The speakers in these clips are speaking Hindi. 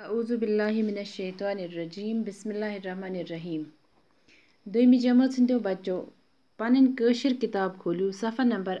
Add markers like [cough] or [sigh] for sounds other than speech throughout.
अऊज़ुबिल्लिमिनशैतानिर्रजीम बिस्मिल्लाहिर्रहमानिर्रहीम दोयमि जमात सन्दियो बच्चो पन कशिर किताब खोलियो सफ़ा नंबर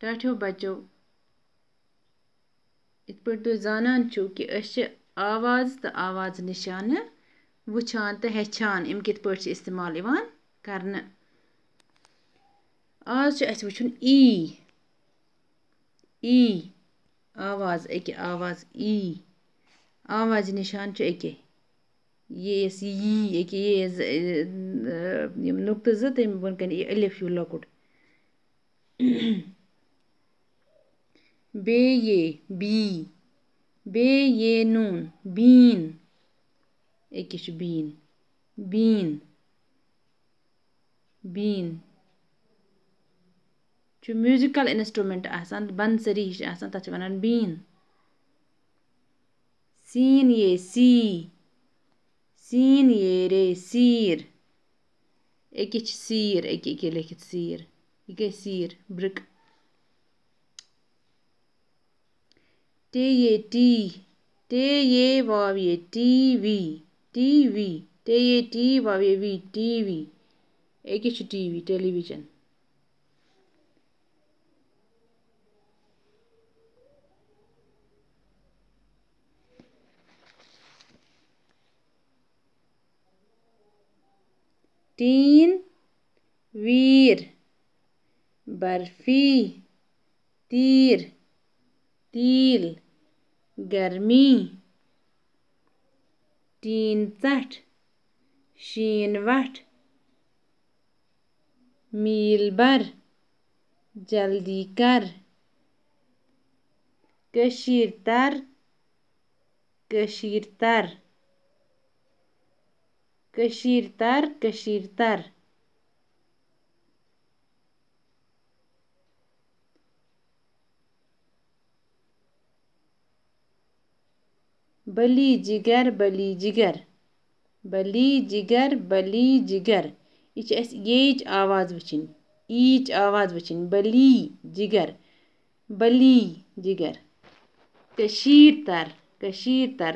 टाठियो बच्चो इत पे तुम जानन छो कि आवाज तो आवाज निशान वुछान तो हेचान इम कित पे इस्तेमाल करने आज वुचुन ई ई आवाज़ अके आवाज़, ई। आवाज़ निशान अके ये यी अके ये नुक्त जो तम बन कन अलिफ, यू लकुट [clears throat] बे, ये, बी। बे, ये, नून बीन अके बीन बीन बीन म्यूजिकल इंस्ट्रूमेंट आसान बंसरी हिश आसान तथ वनान बीन सीन ये सी सीन ये रे सीर एक सीर एक एक लिखित सीर ये गई सीर ब्रिक टे ये टी टे ये वाव ये टी वी टी वी टे ये टी वाव ये वी टी वी एक टी वी टेलीविज़न तीन वीर बर्फ़ी तीर तील गर्मी टीन चट शीन वट मील बर कशीर तर कशीर तर कशीर तर कशीर तर बली जिगर बली जिगर बली जिगर बली जिगर यह आवाज़ वुचन ईच आवाज़ वुचन बली जिगर बली जिगर कशीर तर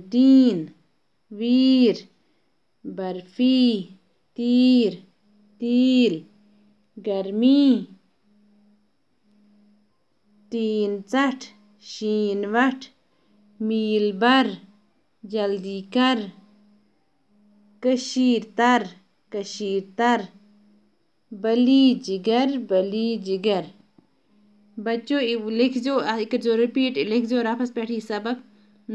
टीन वीर, बर्फ़ी, तीर, तील, गर्मी तीन वट मील बर जल्दी कर कशीर तर कशीर तर बली जिगर बली जिगर बच्चों लिख जो जो रिपीट, लिख जो रफस पे सबक